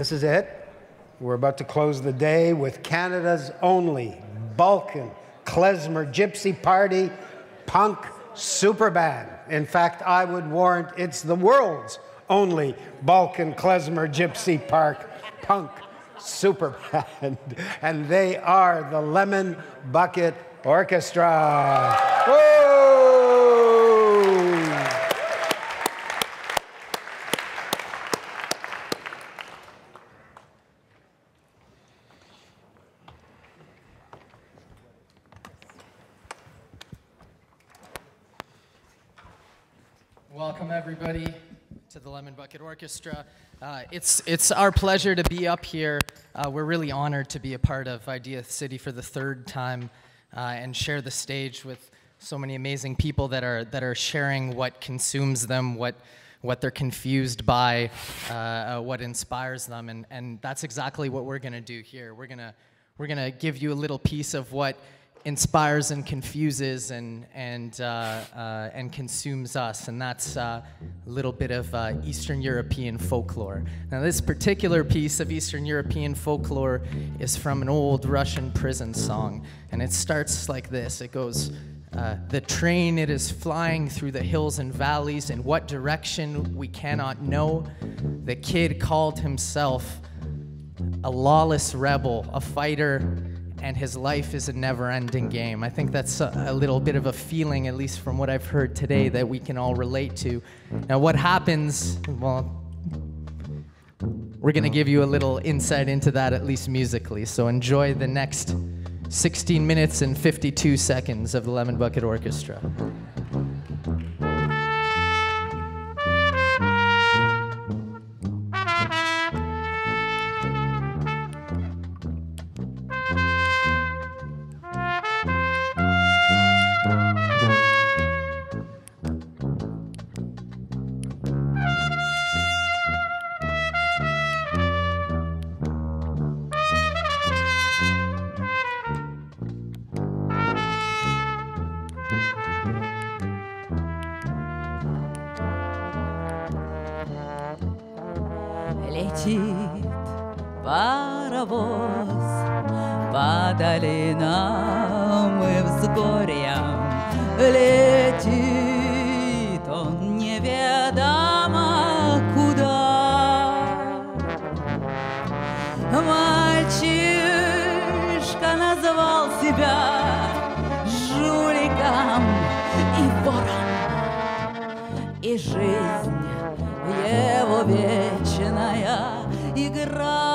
This is it. We're about to close the day with Canada's only Balkan klezmer gypsy party punk super band. In fact, I would warrant it's the world's only Balkan klezmer gypsy park punk super band. And they are the Lemon Bucket Orkestra. Welcome, everybody, to the Lemon Bucket Orkestra. Uh, it's, it's our pleasure to be up here. Uh, we're really honored to be a part of IdeaCity for the third time uh, and share the stage with so many amazing people that are, that are sharing what consumes them, what, what they're confused by, uh, uh, what inspires them. And, and that's exactly what we're going to do here. We're going we're gonna give you a little piece of what inspires and confuses and and uh, uh, and consumes us, and that's uh, a little bit of uh, Eastern European folklore. Now, this particular piece of Eastern European folklore is from an old Russian prison song, and it starts like this. It goes. Uh, the train it is flying through the hills and valleys in what direction we cannot know the kid called himself a lawless rebel a fighter and his life is a never ending game. I think that's a, a, little bit of a feeling, at least from what I've heard today, that we can all relate to. Now, what happens, well, we're going to give you a little insight into that, at least musically. So enjoy the next 16 minutes and 52 seconds of the Lemon Bucket Orkestra. Летит паровоз по долинам и взгорьям. Летит он неведомо куда. Мальчишка назвал себя жуликом и вором. И жизнь его вечная игра.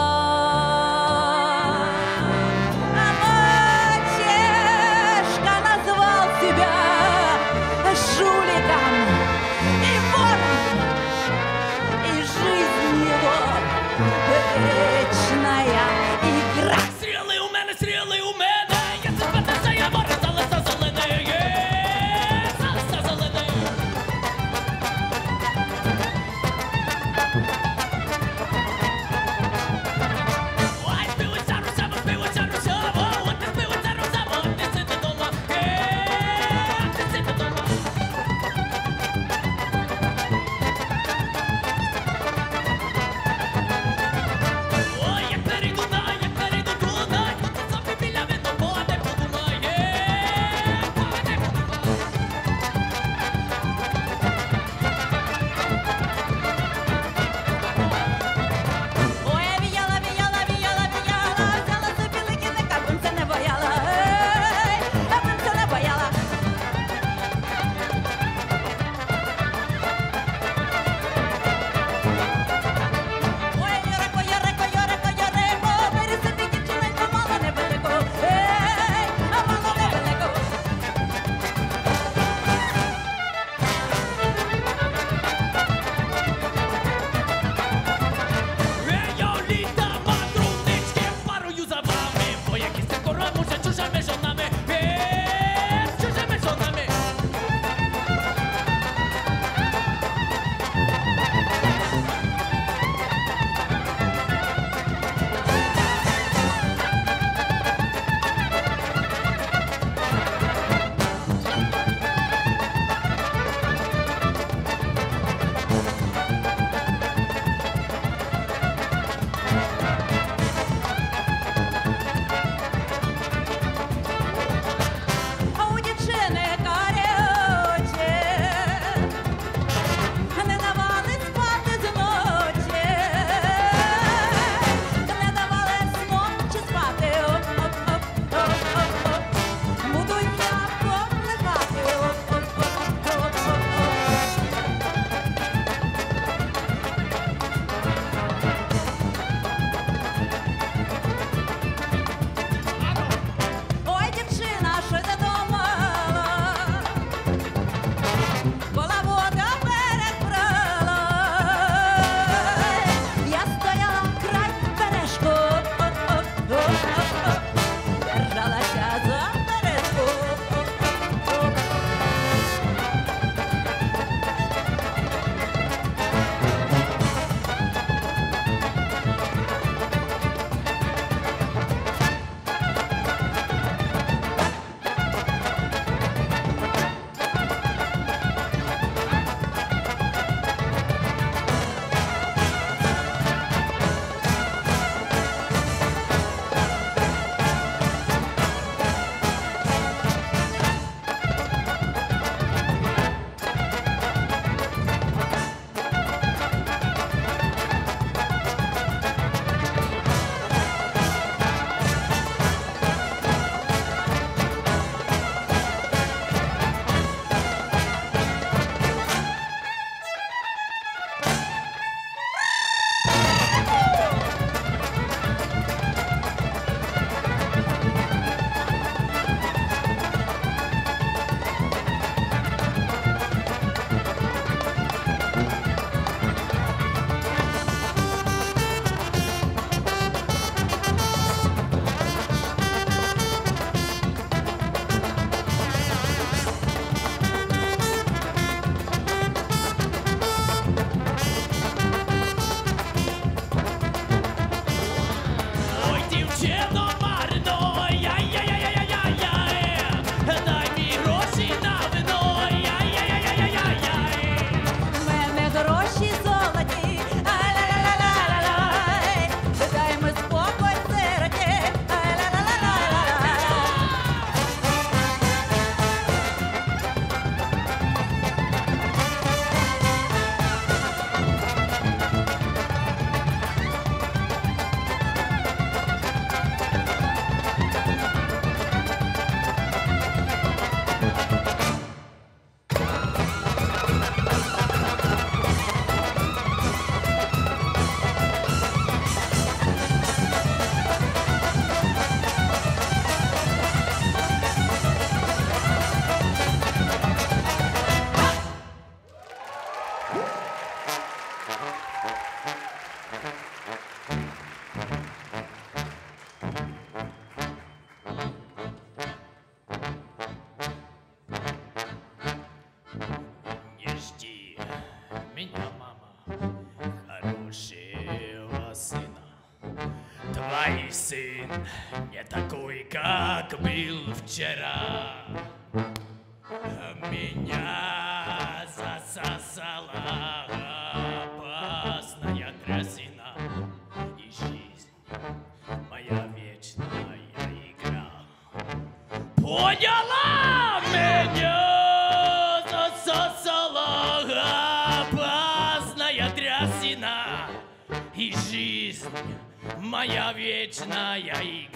Nayai,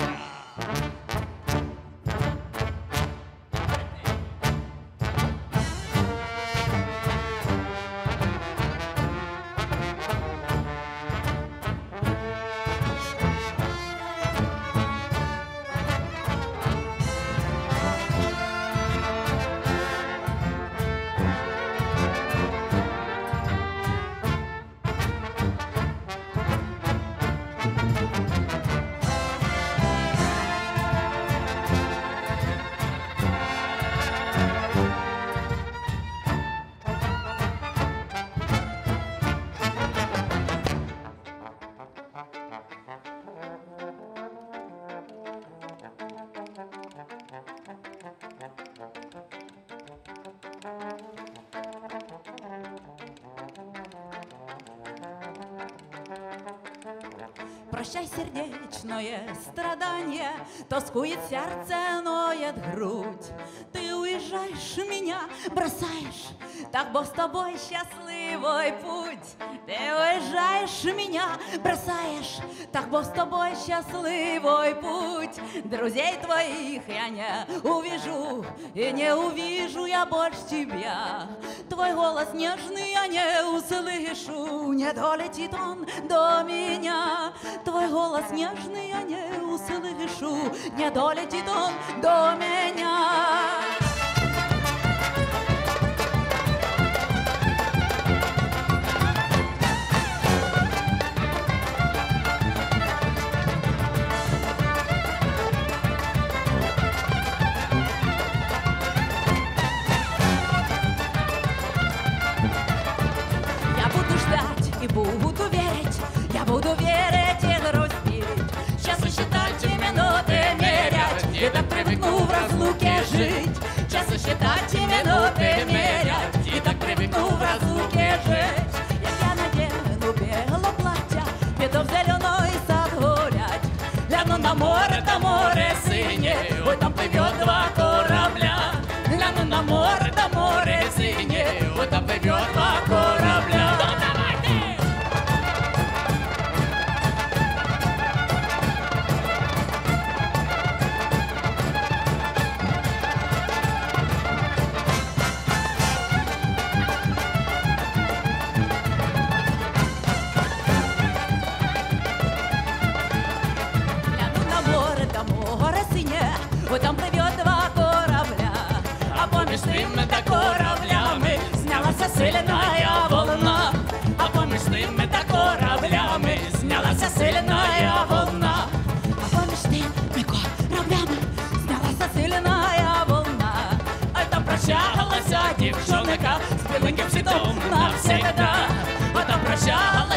Прощай, сердечное страдание, Тоскует сердце, ноет грудь. Ты уезжаешь, меня бросаешь, Так Бог с тобой счастливый путь. Ты уезжаешь, меня бросаешь, Так Бог с тобой счастливый путь. Друзей твоих я не увижу, И не увижу я больше тебя. Твой голос нежный я не услышу, Не долетит он до меня. Твой голос нежный я не услышу, Не долетит он до меня. Жить. часу считать и минуты мерять, и так привыкну в разлуке жить. Як я надену бело плаття, піду в зеленой сад гулять. Гляну на море, та море синє, ой, там пливет два корабля. Гляну на море, та море синє, мы не на все навсегда, а там прощалась.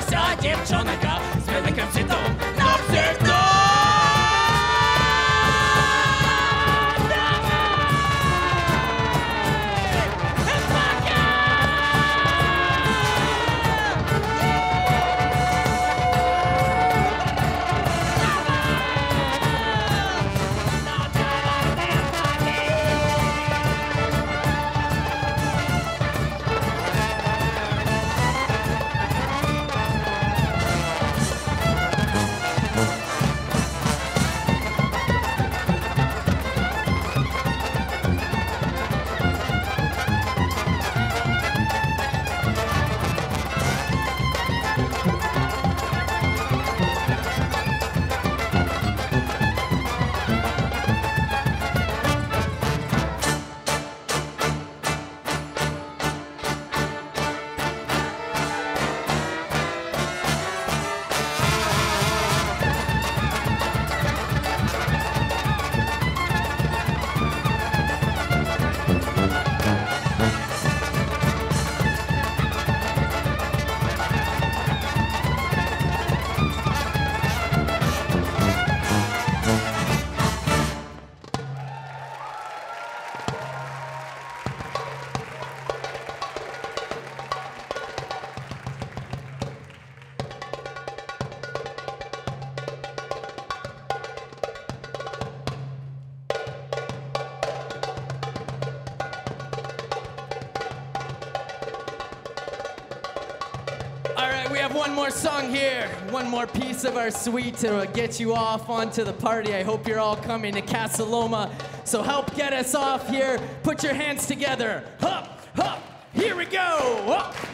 One more song here, one more piece of our suite to get you off onto the party. I hope you're all coming to Casa Loma. So help get us off here. Put your hands together. Hup, hup. Here we go. Up, up.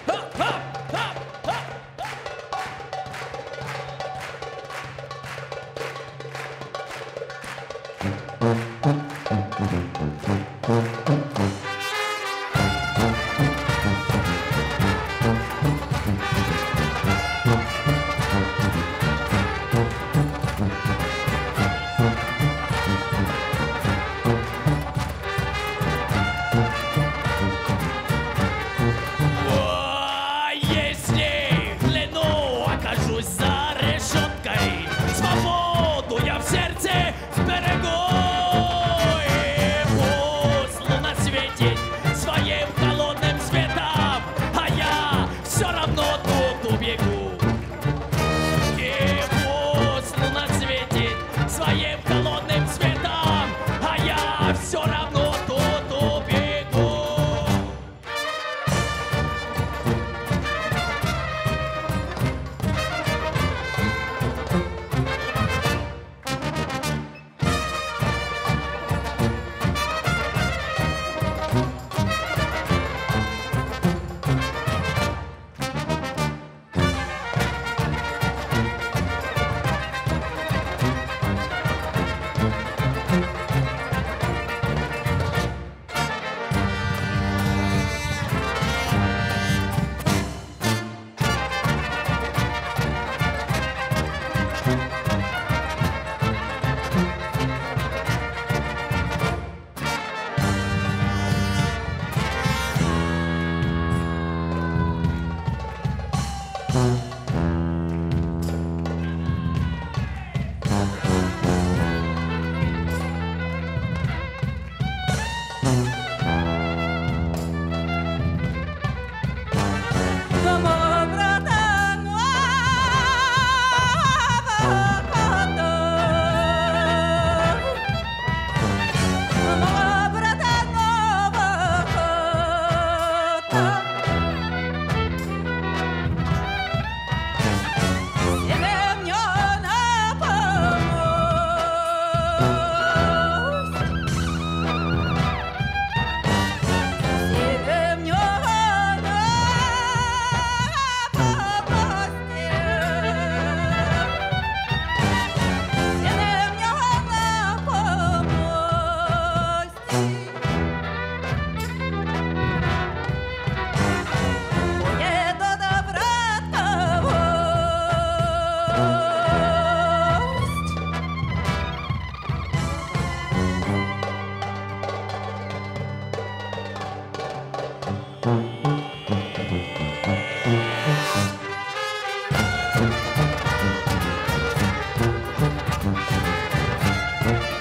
Bye.